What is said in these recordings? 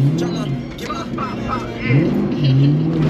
Come on, give up, yeah.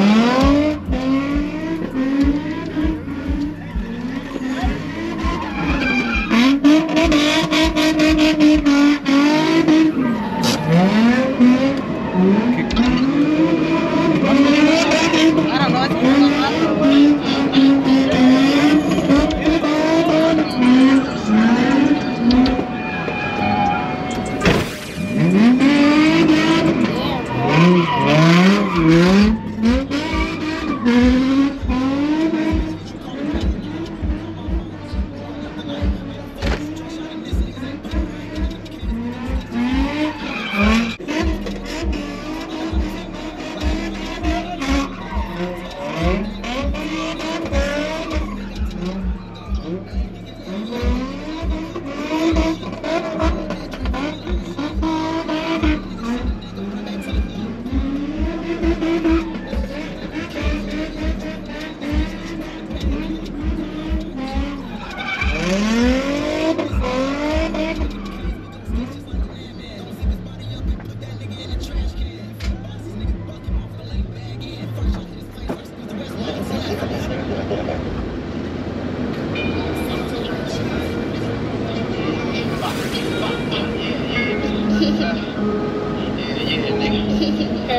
Mm-hmm.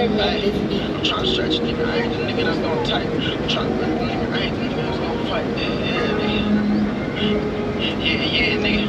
I'm trying to stretch, nigga. I ain't the nigga that's gonna type. I'm trying to nigga. I ain't the nigga that's gonna fight. Yeah. Yeah, yeah, yeah, nigga.